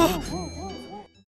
Oh!